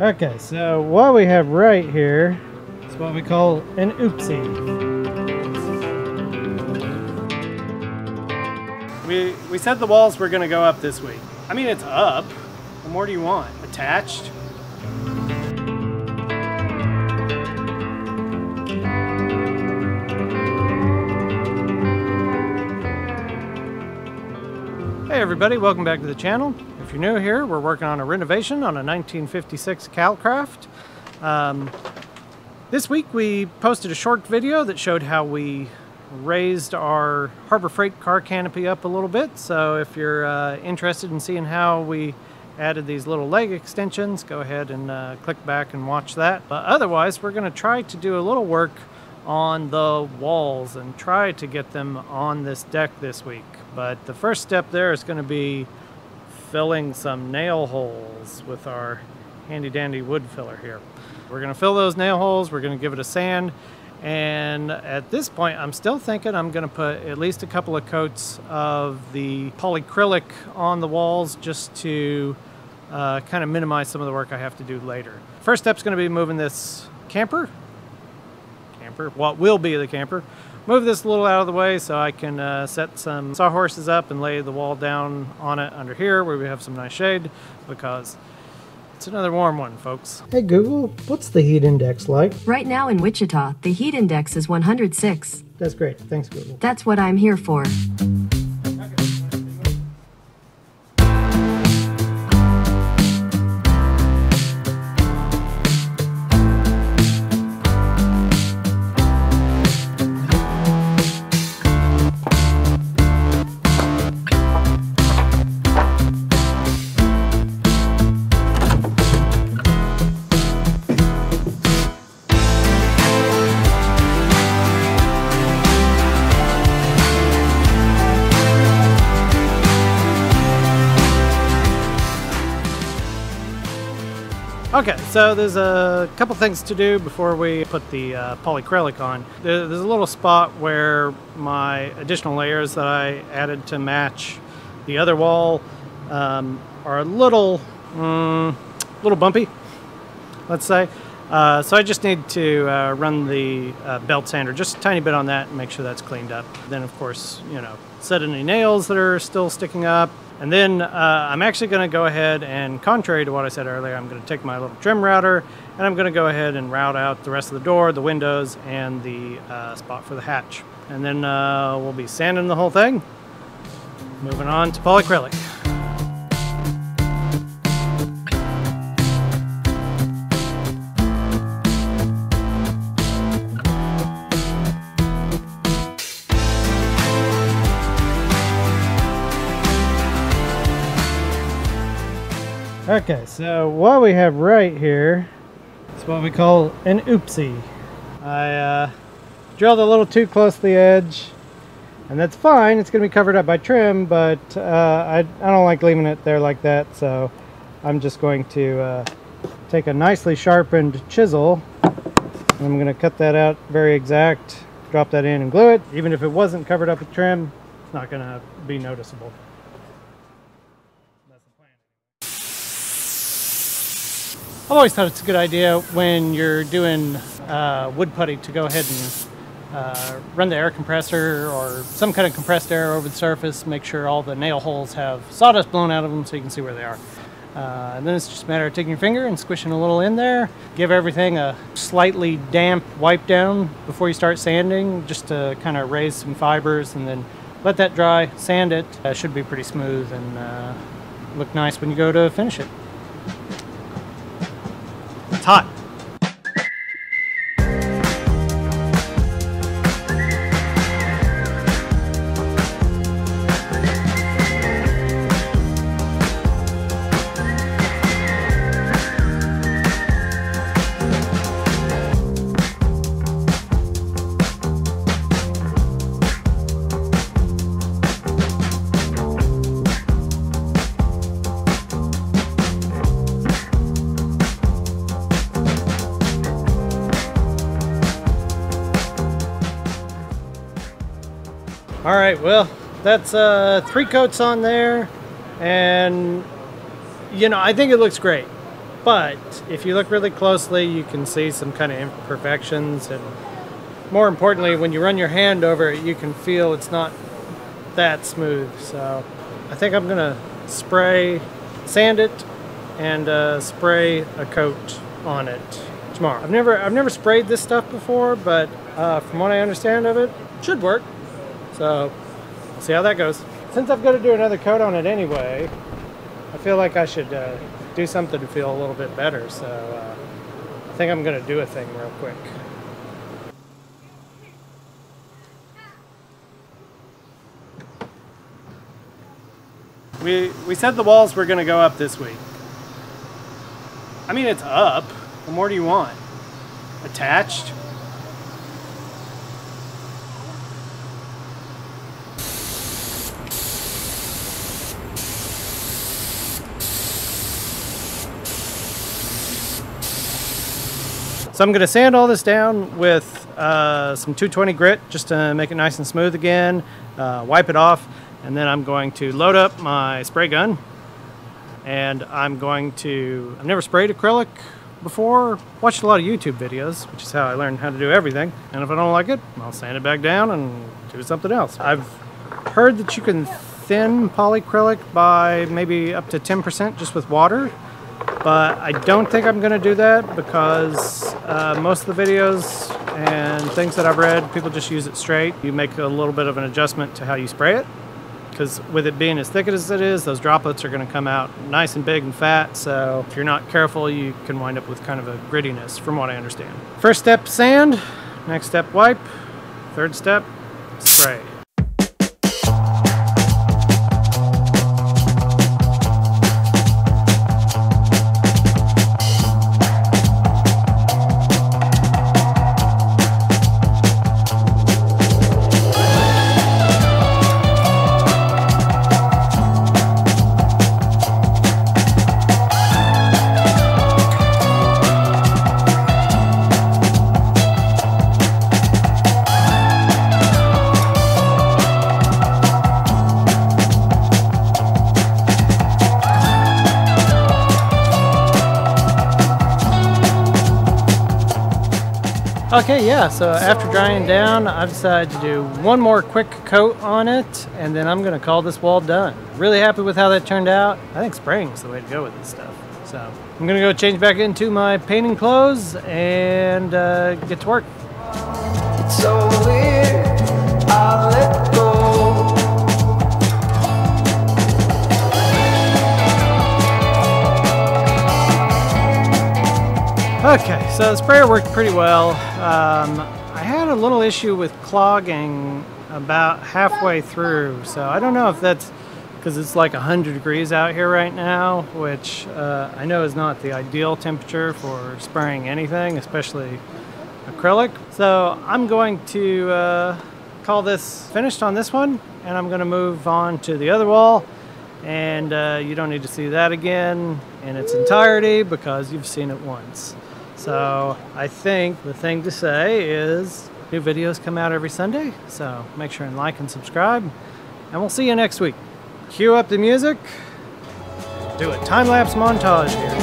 Okay, so what we have right here is what we call an oopsie. We, we said the walls were going to go up this week. I mean, it's up. What more do you want? Attached? Hey everybody, welcome back to the channel. You're new here, we're working on a renovation on a 1956 Calcraft. Um, this week we posted a short video that showed how we raised our Harbor Freight car canopy up a little bit. So if you're uh, interested in seeing how we added these little leg extensions, go ahead and uh, click back and watch that. But otherwise, we're going to try to do a little work on the walls and try to get them on this deck this week. But the first step there is going to be filling some nail holes with our handy dandy wood filler here. We're going to fill those nail holes, we're going to give it a sand, and at this point I'm still thinking I'm going to put at least a couple of coats of the polycrylic on the walls just to uh, kind of minimize some of the work I have to do later. First step is going to be moving this camper, camper, what will be the camper, move this a little out of the way so I can uh, set some sawhorses up and lay the wall down on it under here where we have some nice shade because it's another warm one, folks. Hey Google, what's the heat index like? Right now in Wichita, the heat index is 106. That's great. Thanks, Google. That's what I'm here for. Okay, so there's a couple things to do before we put the uh, polycrylic on. There's a little spot where my additional layers that I added to match the other wall um, are a little, mm, little bumpy, let's say. Uh, so I just need to uh, run the uh, belt sander just a tiny bit on that and make sure that's cleaned up. Then, of course, you know, set any nails that are still sticking up. And then uh, I'm actually going to go ahead and, contrary to what I said earlier, I'm going to take my little trim router and I'm going to go ahead and route out the rest of the door, the windows, and the uh, spot for the hatch. And then uh, we'll be sanding the whole thing. Moving on to polycrylic. Okay, so what we have right here is what we call an oopsie. I uh, drilled a little too close to the edge, and that's fine. It's going to be covered up by trim, but uh, I, I don't like leaving it there like that, so I'm just going to uh, take a nicely sharpened chisel, and I'm going to cut that out very exact, drop that in and glue it. Even if it wasn't covered up with trim, it's not going to be noticeable. I've always thought it's a good idea when you're doing uh, wood putty to go ahead and uh, run the air compressor or some kind of compressed air over the surface, make sure all the nail holes have sawdust blown out of them so you can see where they are. Uh, and then it's just a matter of taking your finger and squishing a little in there. Give everything a slightly damp wipe down before you start sanding, just to kind of raise some fibers and then let that dry, sand it. Uh, should be pretty smooth and uh, look nice when you go to finish it. Hot. All right, well, that's uh, three coats on there, and you know, I think it looks great. But if you look really closely, you can see some kind of imperfections. And more importantly, when you run your hand over it, you can feel it's not that smooth. So I think I'm gonna spray, sand it, and uh, spray a coat on it tomorrow. I've never I've never sprayed this stuff before, but uh, from what I understand of it, it should work. So we'll see how that goes. Since I've got to do another coat on it anyway, I feel like I should uh, do something to feel a little bit better. So uh, I think I'm gonna do a thing real quick. We, we said the walls were going to go up this week. I mean, it's up. What more do you want? Attached? So I'm going to sand all this down with uh, some 220 grit just to make it nice and smooth again, uh, wipe it off, and then I'm going to load up my spray gun and I'm going to, I've never sprayed acrylic before, watched a lot of YouTube videos, which is how I learned how to do everything. And if I don't like it, I'll sand it back down and do something else. I've heard that you can thin polyacrylic by maybe up to 10% just with water but I don't think I'm going to do that because uh, most of the videos and things that I've read, people just use it straight. You make a little bit of an adjustment to how you spray it because with it being as thick as it is, those droplets are going to come out nice and big and fat. So if you're not careful, you can wind up with kind of a grittiness from what I understand. First step, sand. Next step, wipe. Third step, spray. Okay, yeah, so after drying down, I've decided to do one more quick coat on it, and then I'm gonna call this wall done. Really happy with how that turned out. I think spraying is the way to go with this stuff. So I'm gonna go change back into my painting clothes and uh, get to work. Okay, so the sprayer worked pretty well. Um, I had a little issue with clogging about halfway through, so I don't know if that's because it's like 100 degrees out here right now, which uh, I know is not the ideal temperature for spraying anything, especially acrylic. So I'm going to uh, call this finished on this one, and I'm going to move on to the other wall. And uh, you don't need to see that again in its entirety because you've seen it once. So I think the thing to say is new videos come out every Sunday. So make sure and like and subscribe. And we'll see you next week. Cue up the music. Do a time lapse montage here.